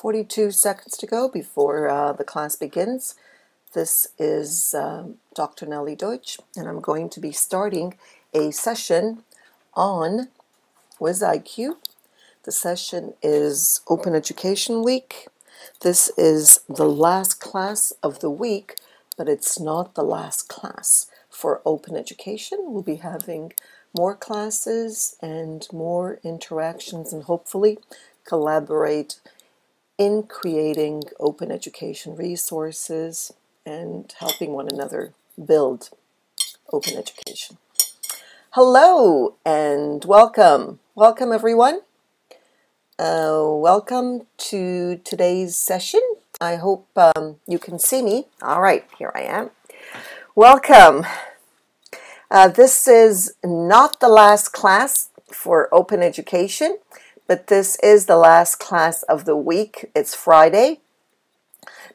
42 seconds to go before uh, the class begins. This is um, Dr. Nellie Deutsch, and I'm going to be starting a session on WizIQ. The session is Open Education Week. This is the last class of the week, but it's not the last class for Open Education. We'll be having more classes and more interactions and hopefully collaborate in creating open education resources and helping one another build open education. Hello and welcome. Welcome, everyone. Uh, welcome to today's session. I hope um, you can see me. All right, here I am. Welcome. Uh, this is not the last class for open education but this is the last class of the week. It's Friday.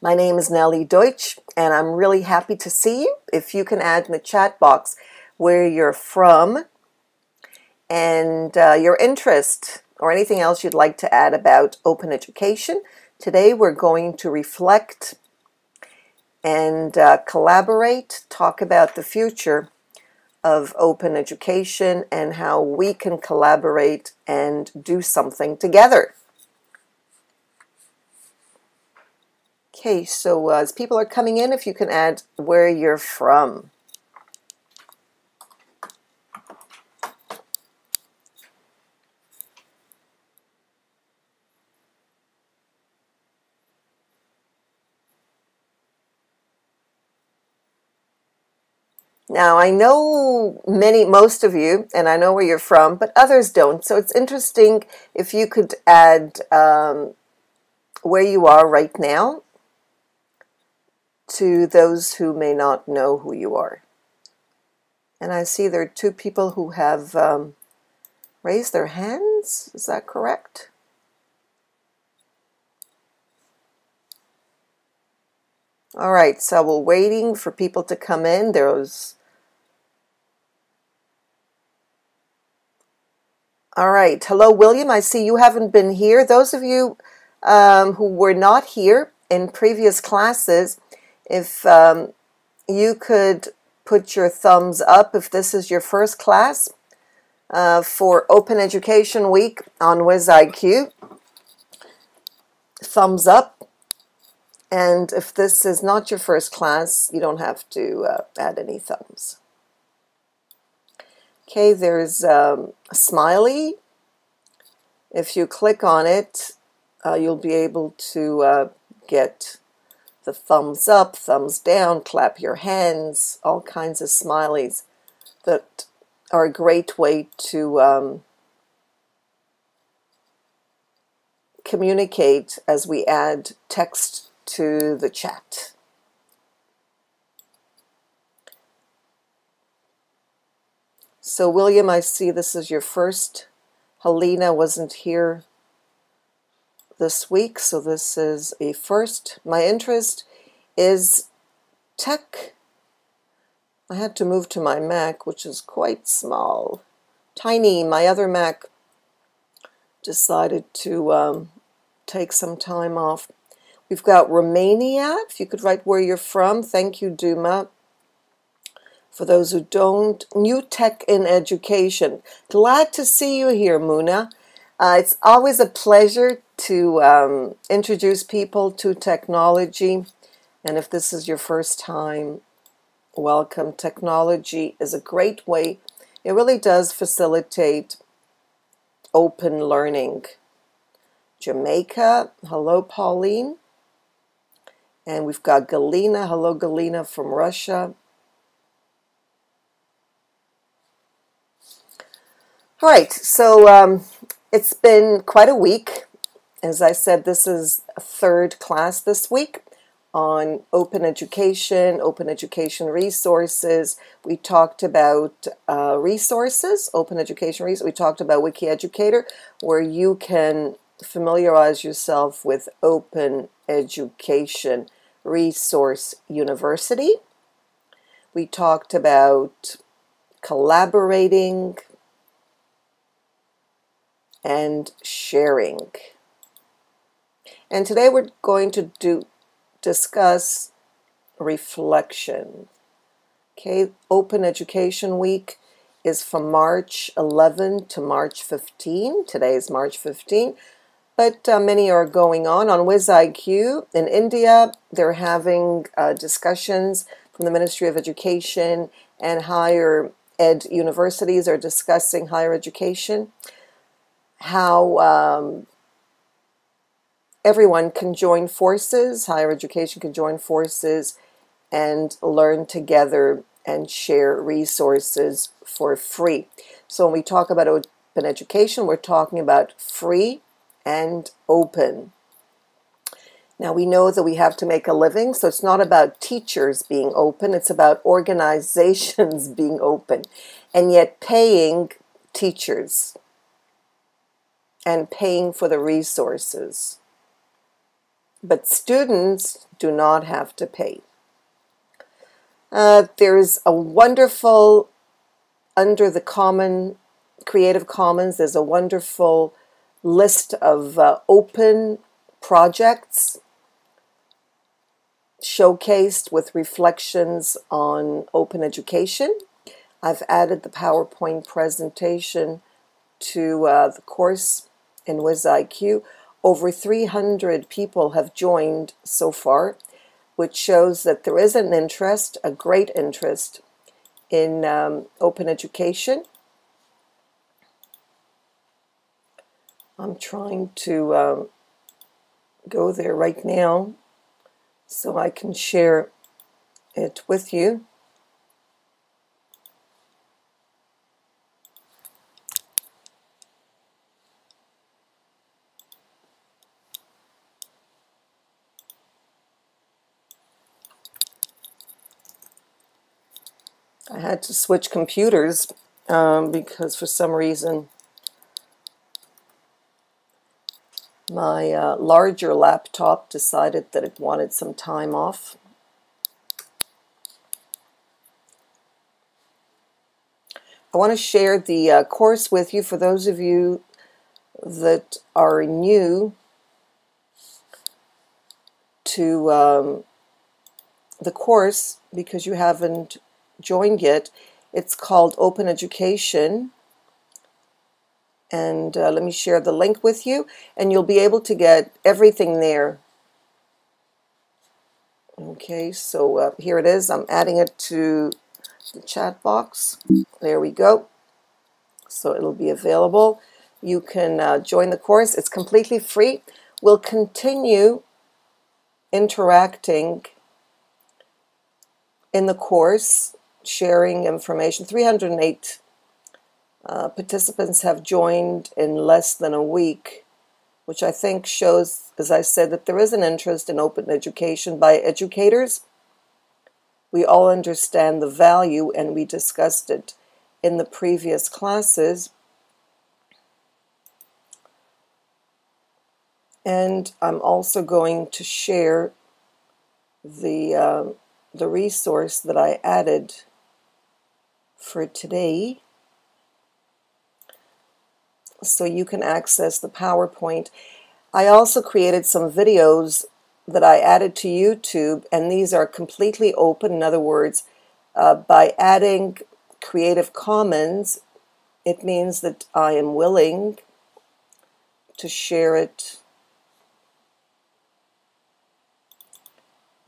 My name is Nellie Deutsch, and I'm really happy to see you. If you can add in the chat box where you're from and uh, your interest or anything else you'd like to add about open education. Today we're going to reflect and uh, collaborate, talk about the future of open education and how we can collaborate and do something together. Okay, so uh, as people are coming in, if you can add where you're from. Now, I know many, most of you, and I know where you're from, but others don't. So it's interesting if you could add um, where you are right now to those who may not know who you are. And I see there are two people who have um, raised their hands. Is that correct? All right, so we're waiting for people to come in. There's All right. Hello, William. I see you haven't been here. Those of you um, who were not here in previous classes, if um, you could put your thumbs up if this is your first class uh, for Open Education Week on WizIQ. Thumbs up. And if this is not your first class, you don't have to uh, add any thumbs. Okay, there's um, a smiley. If you click on it, uh, you'll be able to uh, get the thumbs up, thumbs down, clap your hands, all kinds of smileys that are a great way to um, communicate as we add text to the chat. So, William, I see this is your first. Helena wasn't here this week, so this is a first. My interest is tech. I had to move to my Mac, which is quite small. Tiny, my other Mac decided to um, take some time off. We've got Romania. If you could write where you're from. Thank you, Duma. For those who don't, new tech in education. Glad to see you here, Muna. Uh, it's always a pleasure to um, introduce people to technology. And if this is your first time, welcome. Technology is a great way. It really does facilitate open learning. Jamaica, hello, Pauline. And we've got Galina, hello, Galina from Russia. All right, so um, it's been quite a week. As I said, this is a third class this week on open education, open education resources. We talked about uh, resources, open education resources. We talked about Wiki Educator, where you can familiarize yourself with Open Education Resource University. We talked about collaborating, and sharing. And today we're going to do discuss reflection. Okay, Open Education Week is from March 11 to March 15. Today is March 15, but uh, many are going on. On WizIQ in India, they're having uh, discussions from the Ministry of Education and higher ed universities are discussing higher education, how um, everyone can join forces, higher education can join forces and learn together and share resources for free. So when we talk about open education, we're talking about free and open. Now we know that we have to make a living, so it's not about teachers being open, it's about organizations being open and yet paying teachers and paying for the resources. But students do not have to pay. Uh, there's a wonderful, under the Common Creative Commons, there's a wonderful list of uh, open projects showcased with reflections on open education. I've added the PowerPoint presentation to uh, the course in WizIQ. Over 300 people have joined so far, which shows that there is an interest, a great interest, in um, open education. I'm trying to um, go there right now so I can share it with you. I had to switch computers um, because for some reason my uh, larger laptop decided that it wanted some time off. I want to share the uh, course with you for those of you that are new to um, the course because you haven't joined yet. It's called Open Education. And uh, let me share the link with you, and you'll be able to get everything there. Okay, so uh, here it is. I'm adding it to the chat box. There we go. So it'll be available. You can uh, join the course. It's completely free. We'll continue interacting in the course sharing information. 308 uh, participants have joined in less than a week, which I think shows, as I said, that there is an interest in open education by educators. We all understand the value, and we discussed it in the previous classes. And I'm also going to share the, uh, the resource that I added for today so you can access the PowerPoint. I also created some videos that I added to YouTube, and these are completely open. In other words, uh, by adding Creative Commons, it means that I am willing to share it.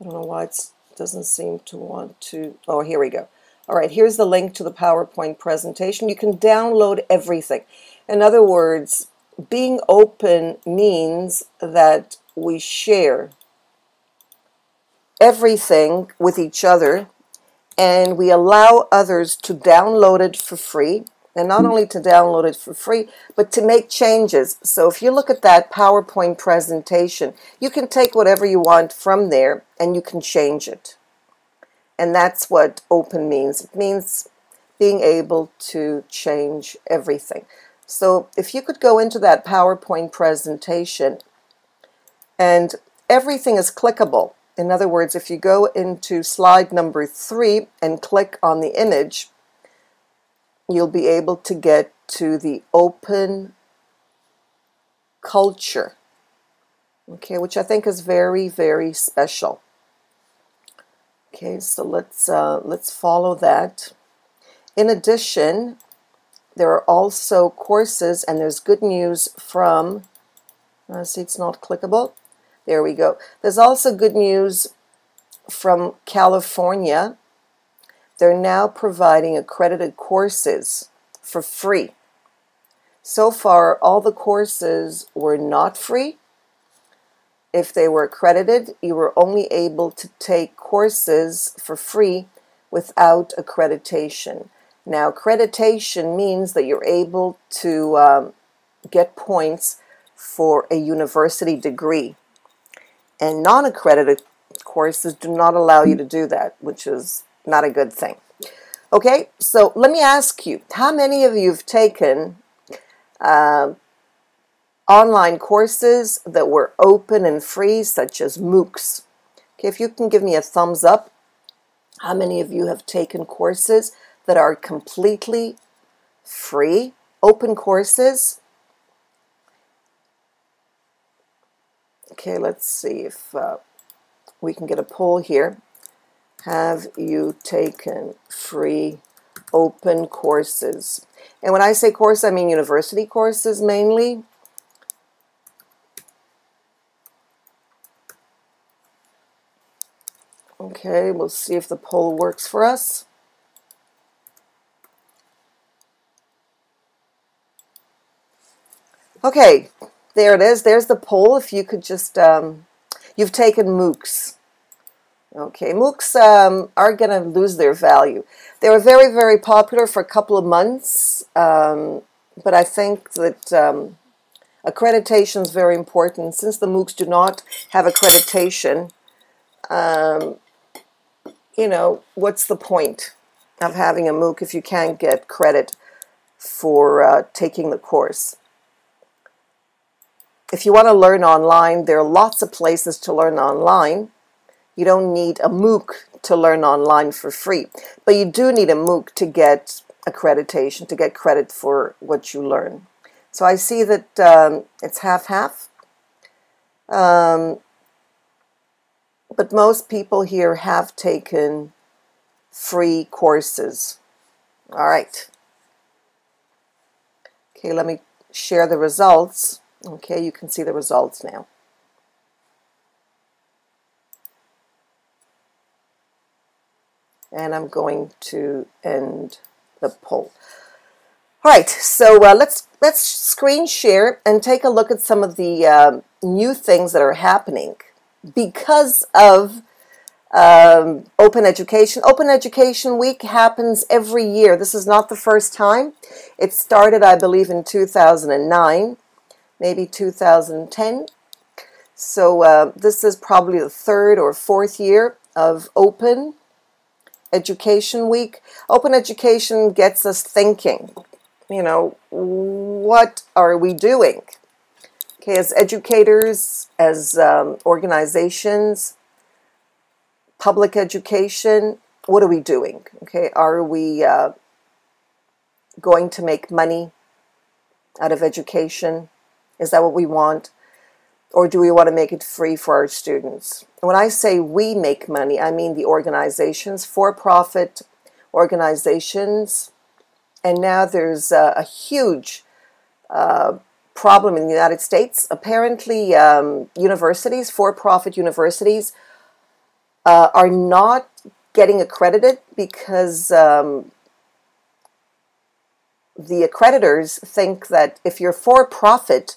I don't know why it doesn't seem to want to. Oh, here we go. All right, here's the link to the PowerPoint presentation. You can download everything. In other words, being open means that we share everything with each other and we allow others to download it for free and not only to download it for free but to make changes so if you look at that PowerPoint presentation you can take whatever you want from there and you can change it and that's what open means. It means being able to change everything. So if you could go into that PowerPoint presentation and everything is clickable. In other words, if you go into slide number three and click on the image, you'll be able to get to the open culture. okay, which I think is very, very special. Okay, so let's uh, let's follow that. In addition, there are also courses, and there's good news from. Uh, see, it's not clickable. There we go. There's also good news from California. They're now providing accredited courses for free. So far, all the courses were not free if they were accredited, you were only able to take courses for free without accreditation. Now, accreditation means that you're able to um, get points for a university degree. And non accredited courses do not allow you to do that, which is not a good thing. Okay, so let me ask you how many of you have taken uh, online courses that were open and free, such as MOOCs. Okay, if you can give me a thumbs up, how many of you have taken courses that are completely free, open courses? Okay, let's see if uh, we can get a poll here. Have you taken free open courses? And when I say course, I mean university courses mainly. Okay, we'll see if the poll works for us. Okay, there it is. There's the poll. If you could just, um, you've taken MOOCs. Okay, MOOCs um, are going to lose their value. They were very, very popular for a couple of months, um, but I think that um, accreditation is very important. Since the MOOCs do not have accreditation, um, you know, what's the point of having a MOOC if you can't get credit for uh, taking the course? If you want to learn online, there are lots of places to learn online. You don't need a MOOC to learn online for free, but you do need a MOOC to get accreditation, to get credit for what you learn. So I see that um, it's half-half. Um, but most people here have taken free courses. All right. Okay, let me share the results. Okay, you can see the results now. And I'm going to end the poll. All right, so uh, let's let's screen share and take a look at some of the uh, new things that are happening because of um, Open Education. Open Education Week happens every year. This is not the first time. It started, I believe, in 2009, maybe 2010. So uh, this is probably the third or fourth year of Open Education Week. Open Education gets us thinking, you know, what are we doing? Okay, as educators, as um, organizations, public education, what are we doing? Okay, are we uh, going to make money out of education? Is that what we want? Or do we want to make it free for our students? When I say we make money, I mean the organizations, for profit organizations. And now there's a, a huge uh, problem in the United States. Apparently, um, universities, for-profit universities, uh, are not getting accredited because um, the accreditors think that if you're for-profit,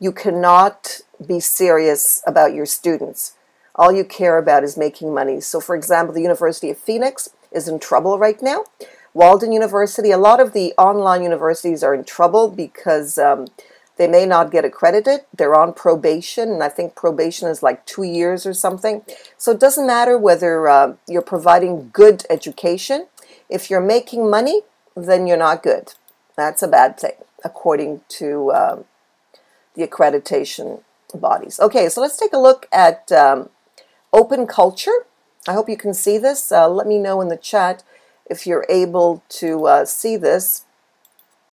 you cannot be serious about your students. All you care about is making money. So, for example, the University of Phoenix is in trouble right now. Walden University, a lot of the online universities are in trouble because um, they may not get accredited. They're on probation, and I think probation is like two years or something. So it doesn't matter whether uh, you're providing good education. If you're making money, then you're not good. That's a bad thing, according to um, the accreditation bodies. Okay, so let's take a look at um, open culture. I hope you can see this. Uh, let me know in the chat if you're able to uh, see this.